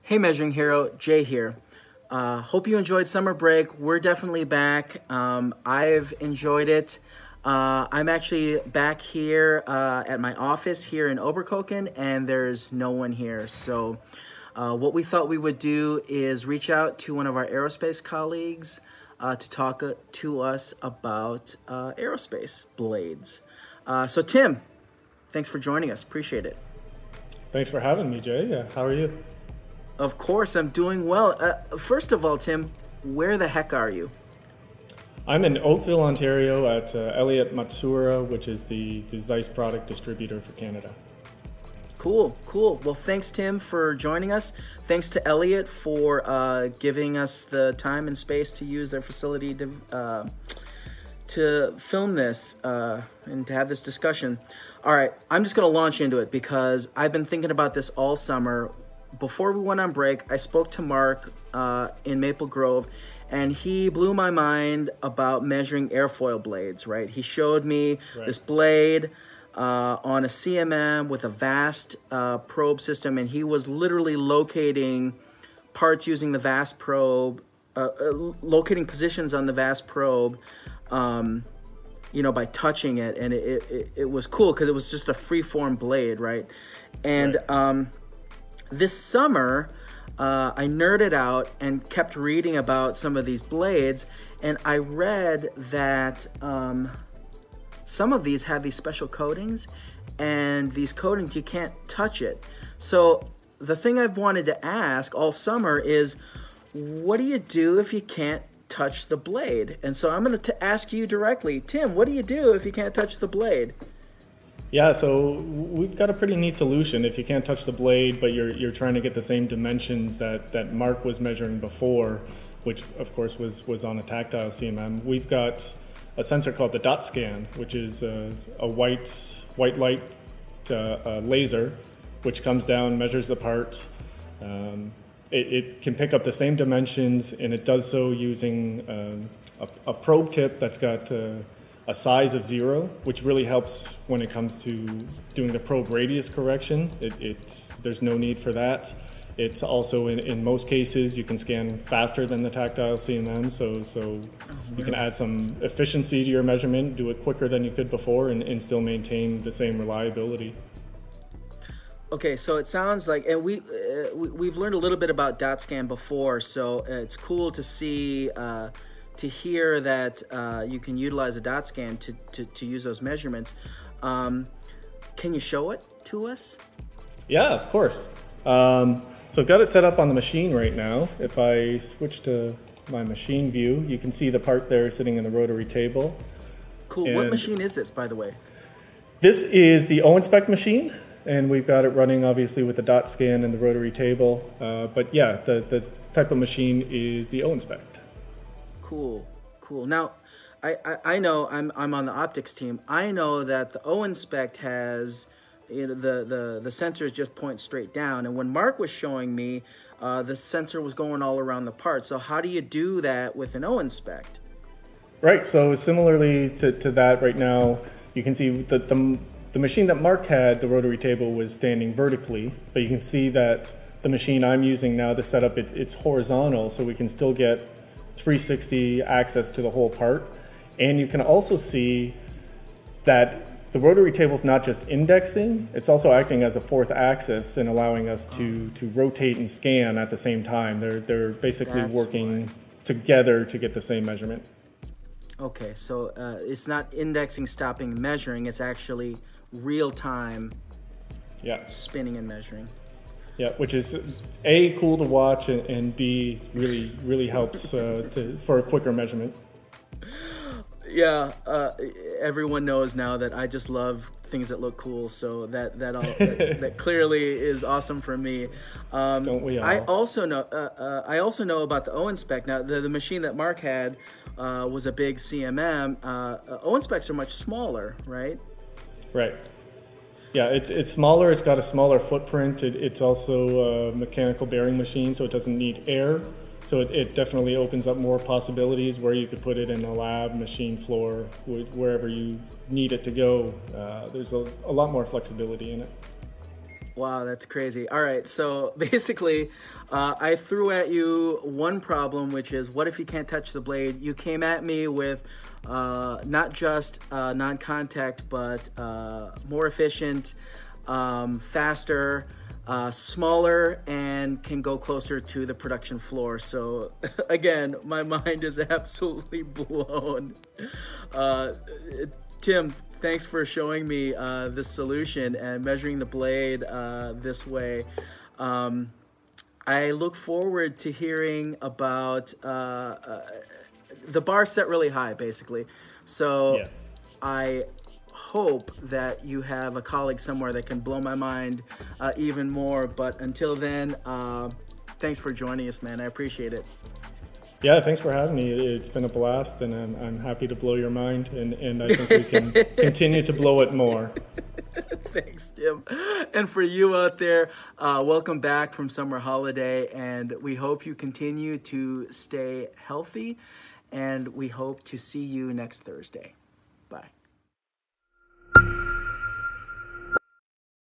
Hey, Measuring Hero, Jay here. Uh, hope you enjoyed summer break. We're definitely back. Um, I've enjoyed it. Uh, I'm actually back here uh, at my office here in Oberkochen, and there's no one here. So, uh, what we thought we would do is reach out to one of our aerospace colleagues uh, to talk uh, to us about aerospace blades. so, Tim, thanks for joining us. Appreciate it. Thanks for having me, Jay. how are you? Of course, I'm doing well. Uh, first of all, Tim, where the heck are you? I'm in Oakville, Ontario at uh, Elliott Matsuura, which is the, the Zeiss product distributor for Canada. Cool, cool. Well, thanks, Tim, for joining us. Thanks to Elliott for uh, giving us the time and space to use their facility to, uh, to film this uh, and to have this discussion. All right, I'm just going to launch into it because I've been thinking about this all summer before we went on break, I spoke to Mark uh, in Maple Grove, and he blew my mind about measuring airfoil blades. Right? He showed me right. this blade uh, on a CMM with a VAST uh, probe system, and he was literally locating parts using the VAST probe, uh, uh, locating positions on the VAST probe. Um, you know, by touching it, and it, it, it was cool because it was just a free form blade, right? And right. Um, this summer, uh, I nerded out and kept reading about some of these blades, and I read that um, some of these have these special coatings, and these coatings you can't touch it. So the thing I've wanted to ask all summer is, what do you do if you can't touch the blade? And so I'm going to ask you directly, Tim, what do you do if you can't touch the blade? Yeah, so we've got a pretty neat solution. If you can't touch the blade, but you're, you're trying to get the same dimensions that, that Mark was measuring before, which of course was, was on a tactile CMM, we've got a sensor called the DotScan, which is a, a white, white light uh, laser, which comes down, measures the part. Um, it, it, can pick up the same dimensions, and it does so using um, a, a, probe tip that's got uh, a size of zero, which really helps when it comes to doing the probe radius correction. It, there's no need for that. It's also in, in most cases you can scan faster than the tactile CMM, so so you can add some efficiency to your measurement, do it quicker than you could before, and, and still maintain the same reliability. Okay, so it sounds like, and we, uh, we have learned a little bit about DotScan before, so it's cool to see. Uh, to hear that uh, you can utilize a DotScan to, to, to use those measurements. Um, can you show it to us? Yeah, of course. Um, so I've got it set up on the machine right now. If I switch to my machine view, you can see the part there sitting in the rotary table. Cool. And what machine is this, by the way? This is the O-INSPECT machine, and we've got it running obviously with the DotScan and the rotary table. Uh, but yeah, the, the type of machine is the O-INSPECT. Cool, cool. Now, I, I, I, know I'm, I'm on the optics team. I know that the O-INSPECT has, you know, the, the, the sensors just point straight down. And when Mark was showing me, uh, the sensor was going all around the part. So how do you do that with an O-INSPECT? Right. So similarly to, to that right now, you can see that the, the machine that Mark had, the rotary table was standing vertically, but you can see that the machine I'm using now, the setup, it, it's horizontal, so we can still get 360 access to the whole part. And you can also see that the rotary table is not just indexing, it's also acting as a fourth axis and allowing us to, to rotate and scan at the same time. They're, they're basically That's working together to get the same measurement. Okay, so uh, it's not indexing, stopping, measuring, it's actually real time yeah. spinning and measuring. Yeah, which is a cool to watch and, and b really really helps uh, to, for a quicker measurement. Yeah, uh, everyone knows now that I just love things that look cool, so that that all, that, that, clearly is awesome for me. Um, Don't we all? I also know uh, uh I also know about the O-INSPECT. Now, the, the machine that Mark had uh, was a big CMM. Uh, specs are much smaller, right? Right. Yeah, it's, it's smaller, it's got a smaller footprint. It, it's also a mechanical bearing machine, so it doesn't need air. So it, it, definitely opens up more possibilities where you could put it in a lab, machine floor, wherever you need it to go. Uh, there's a, a lot more flexibility in it. Wow, that's crazy. All right, so basically, uh, I threw at you one problem, which is what if you can't touch the blade? You came at me with uh, not just uh, non contact, but uh, more efficient, um, faster. Uh, smaller and can go closer to the production floor. So, again, my mind is absolutely blown. Uh, Tim, thanks for showing me uh, this solution and measuring the blade uh, this way. Um, I look forward to hearing about uh, uh the bar set really high, basically. So yes. I hope that you have a colleague somewhere that can blow my mind uh, even more. But until then, uh, thanks for joining us, man. I appreciate it. Yeah, thanks for having me. It's been a blast, and I'm, I'm happy to blow your mind, and, and I think we can continue to blow it more. thanks, Tim. And for you out there, uh, welcome back from summer holiday, and we hope you continue to stay healthy, and we hope to see you next Thursday.